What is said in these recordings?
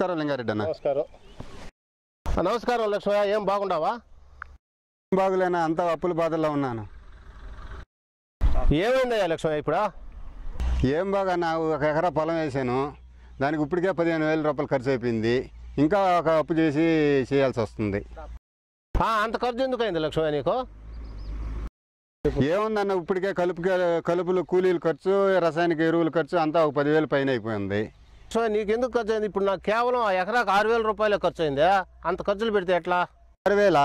నమస్కారం లింగారెడ్డి అన్న నమస్కారం. నమస్కారం లక్ష్మయ్య ఏం బాగుండావా? బాగులేనా అంతా అప్పుల బాధల్లో ఉన్నాను. ఏమైందయ్యా లక్ష్మయ్య ఇప్పుడు? ఏం బాగా నా ఒక ఎకరా పొలం వేసాను. దానికి ఇప్పటికే పదిహేను వేల రూపాయలు ఖర్చు అయిపోయింది. ఇంకా ఒక అప్పు చేసి చేయాల్సి వస్తుంది. ఆ, అంత ఖర్చు ఎందుకు అయింది లక్ష్మయ్య నీకు? ఏముందన్న ఇప్పటికే కలుపు కలుపులు కూలీలు ఖర్చు రసాయనిక ఎరువుల ఖర్చు అంతా ఒక పదివేలు పైన అయిపోయింది. లక్ష్మయ్య నీకు ఎందుకు ఖర్చు అయింది? ఇప్పుడు నాకు కేవలం ఆ ఎకరాకు ఆరు వేల రూపాయలే ఖర్చు అయింది. అంత ఖర్చులు పెడితే ఎట్లా? ఆరు వేలా?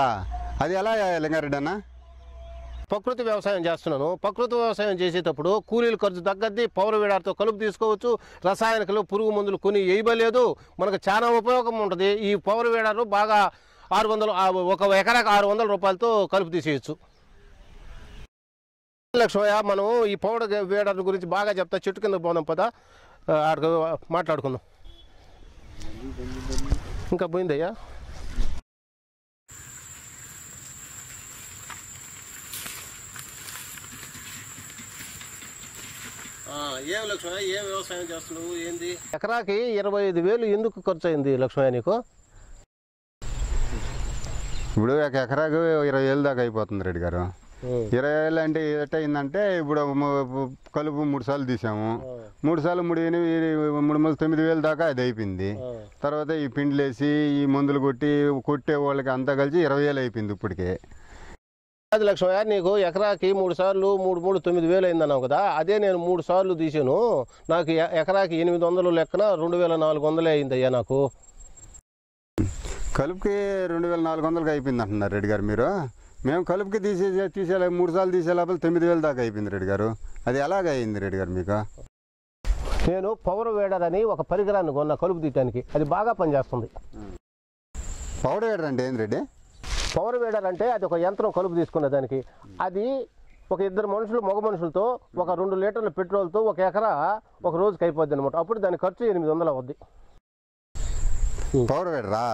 అది ఎలా లింగారెడ్డి అన్న? ప్రకృతి వ్యవసాయం చేస్తున్నాను. ప్రకృతి వ్యవసాయం చేసేటప్పుడు కూలీల ఖర్చు తగ్గద్ది పౌర వీడారితో కలుపు తీసుకోవచ్చు రసాయనికలు పురుగు మందులు కొని వేయబలేదు మనకు చాలా ఉపయోగం ఉంటుంది. ఈ పౌర వీడారు బాగా ఆరు వందలు ఒక ఎకరాకు ఆరు వందల రూపాయలతో కలుపు తీసేయచ్చు. లక్ష్మయ్య మనం ఈ పౌడర్ వీడర్ గురించి బాగా చెప్తా. చెట్టు కింద పోదాం పదా. ఆడకు మాట్లాడుకుందాం. ఇంకా పోయిందయ్యా? ఏం లక్ష్మయ్య? ఏం వ్యవసాయం చేస్తున్నావు? ఏంది? ఎకరాకి ఇరవై ఐదు వేలు ఎందుకు ఖర్చు అయింది లక్ష్మయ్య నీకు? ఇప్పుడు ఒక ఎకరాకు ఇరవై వేలు దాకా అయిపోతుంది రెడ్డి గారు. ఇరవై వేలు అంటే ఎట్టయిందంటే ఇప్పుడు కలుపు మూడు సార్లు తీసాము. మూడు సార్లు మూడు ఎనిమిది మూడు వందల తొమ్మిది వేలు దాకా అది అయిపోయింది. తర్వాత ఈ పిండిలు వేసి ఈ మందులు కొట్టి కొట్టే వాళ్ళకి అంతా కలిసి ఇరవై వేలు అయిపోయింది ఇప్పటికే. అది లక్ష్మయ్య నీకు ఎకరాకి మూడు సార్లు మూడు మూడు తొమ్మిది వేలు అయిందన్నావు కదా అదే నేను మూడు సార్లు తీసాను. నాకు ఎకరాకి ఎనిమిది వందలు లెక్కన రెండు వేల నాలుగు వందలే అయిందయ్యా నాకు. కలుపుకి రెండు వేల నాలుగు వందలకి అయిపోయింది అంటున్నారు రెడ్డి గారు మీరు. మేము కలుపుకి తీసే తీసే మూడు సార్లు తీసే లోపల తొమ్మిది వేలు దాకా అయిపోయింది రెడ్డి గారు. అది ఎలాగ అయింది రెడ్డి గారు మీకు? నేను పవర్ వేడర్ అని ఒక పరికరాన్ని కొన్న కలుపు తీయటానికి అది బాగా పనిచేస్తుంది. పౌడర్ వేడర్ అంటే ఏంది రెడ్డి? పవర్ వేడర్ అంటే అది ఒక యంత్రం కలుపు తీసుకునే దానికి. అది ఒక ఇద్దరు మనుషులు మగ మనుషులతో ఒక రెండు లీటర్ల పెట్రోల్తో ఒక ఎకరా ఒక రోజుకి అయిపోద్ది అనమాట అప్పుడు దాని ఖర్చు ఎనిమిది వందలు అవుద్ది. పౌడర్ వేడరా?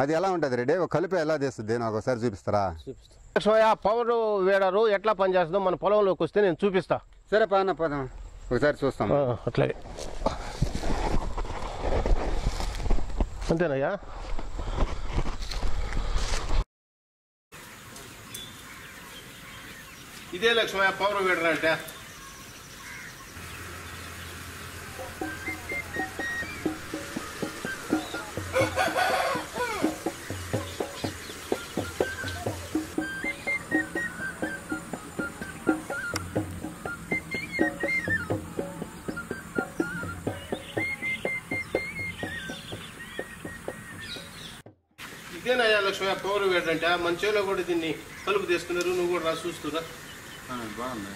అది ఎలా ఉంటుంది ఒక కలుపు ఎలా తీస్తుంది నాకు ఒకసారి చూపిస్తారా? లక్ష్మయ్య పవర్ వేడరు ఎట్లా పనిచేస్తుందో మన పొలంలోకి వస్తే నేను చూపిస్తా. సరే పాన పదం. ఒకసారి చూస్తాం. ఆ, అట్లాగే. అంతేనయ్యా? ఇదే లక్ష్మయ్య పవర్ వీడర్ అంటే లక్ష్మయ్య పవర్ వీడర్ అంటే మన కూడా దీన్ని కలుపు తీసుకున్నారు నువ్వు కూడా రా చూస్తురా బాగుంది.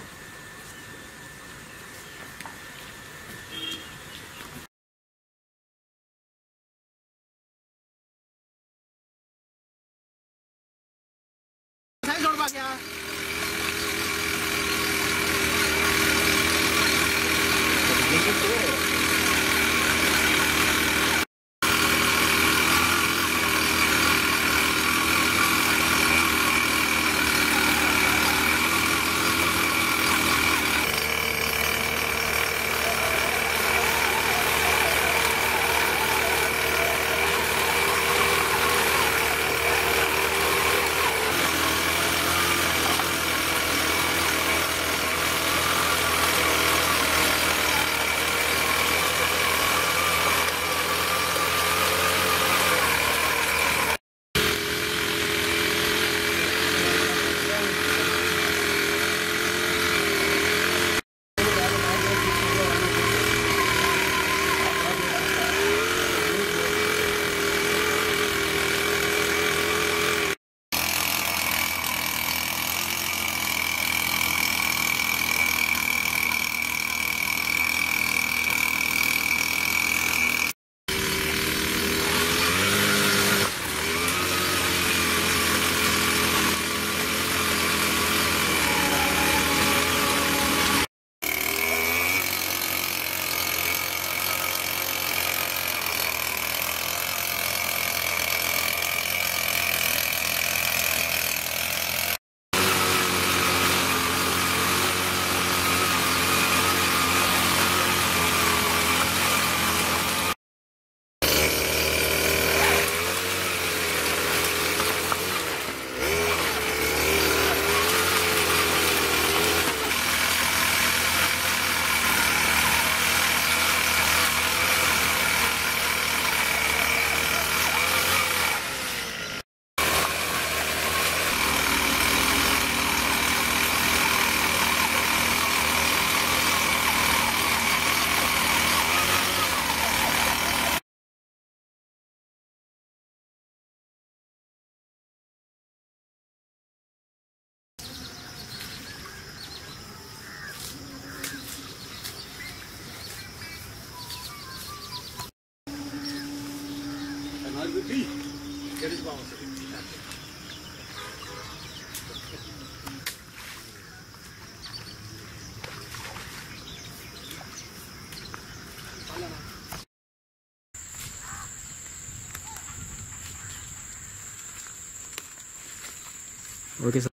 ఓకే సార్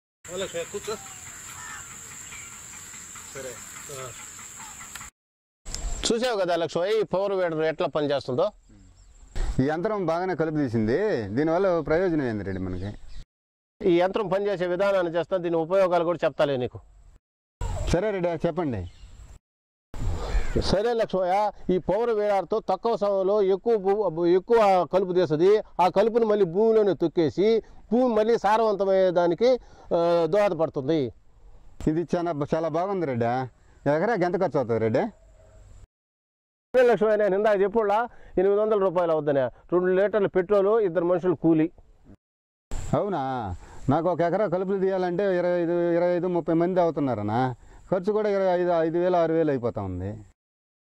కూర్చో సరే చూసావు కదా లక్ష్మి ఈ పవర్ వేడర్ ఎట్లా పనిచేస్తుందో? ఈ యంత్రం బాగానే కలుపు తీసింది దీనివల్ల ప్రయోజనం ఏంది రెడ్డి మనకి? ఈ యంత్రం పనిచేసే విధానాన్ని చేస్తా దీని ఉపయోగాలు కూడా చెప్తాలే నీకు. సరే రెడ్డి చెప్పండి. సరే లక్ష్మయ్య ఈ పవర్ వేడార్తో తక్కువ సమయంలో ఎక్కువ ఎక్కువ కలుపు తీస్తుంది. ఆ కలుపుని మళ్ళీ భూమిలోనే తొక్కేసి భూమి మళ్ళీ సారవంతమయ్యేదానికి దోహదపడుతుంది. ఇది చాలా చాలా బాగుంది రెడ్డి. ఎకరాకి ఎంత ఖర్చు అవుతుంది రెడ్డి? సరే లక్ష్మయ్య నేను ఇందాక చెప్పుడా ఎనిమిది వందల రూపాయలు అవుద్దనే. రెండు లీటర్ల పెట్రోలు ఇద్దరు మనుషులు కూలి. అవునా? నాకు ఒక ఎకరా కలుపులు తీయాలంటే ఇరవై ఐదు ఇరవై ఐదు ముప్పై మంది అవుతున్నారనా? ఖర్చు కూడా ఇరవై ఐదు ఐదు వేలు ఆరు వేలు అయిపోతా ఉంది.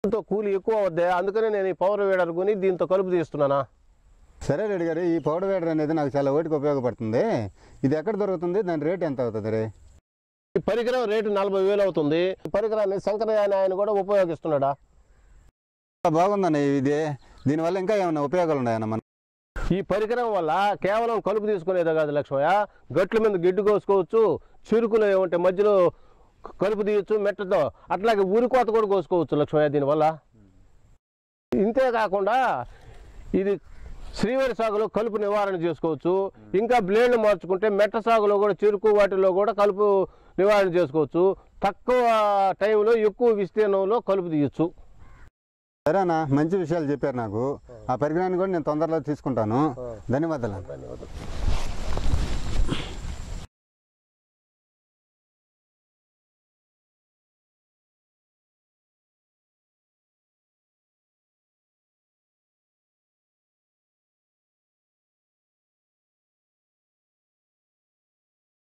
దీంతో కూలి ఎక్కువ అవుద్ది అందుకనే నేను ఈ పవర్ వేడర్ కొని దీంతో కలుపు తీస్తున్నానా? సరే రెడ్డి గారు ఈ పౌడర్ వేడర్ అనేది నాకు చాలా ఓటికి ఉపయోగపడుతుంది. ఇది ఎక్కడ దొరుకుతుంది? దాని రేట్ ఎంత అవుతుంది రే? ఈ పరికరం రేటు నలభై వేలు అవుతుంది. ఈ పరికరాన్ని శంకరయ్య ఆయన కూడా ఉపయోగిస్తున్నాడా? బాగుందన్న ఇది. దీనివల్ల ఇంకా ఏమైనా ఉపయోగాలు ఉన్నాయన్న మన ఈ పరికరం వల్ల కేవలం కలుపు తీసుకునేదే కాదు లక్ష్మయ్య. గట్ల మీద గిడ్డు కోసుకోవచ్చు చిరుకులు ఏమంటే మధ్యలో కలుపు తీయచ్చు మెట్టతో. అట్లాగే ఊరి కోత కూడా కోసుకోవచ్చు లక్ష్మయ్య దీనివల్ల. ఇంతే కాకుండా ఇది శ్రీవారి సాగులో కలుపు నివారణ చేసుకోవచ్చు. ఇంకా బ్లేడ్లు మార్చుకుంటే మెట్ట సాగులో కూడా చెరుకు వాటిలో కూడా కలుపు నివారణ చేసుకోవచ్చు. తక్కువ టైంలో ఎక్కువ విస్తీర్ణంలో కలుపు తీయచ్చు. సరేనా మంచి విషయాలు చెప్పారు నాకు. ఆ పరికరాన్ని కూడా నేను తొందరలో తీసుకుంటాను. ధన్యవాదాలు. ధన్యవాదాలు.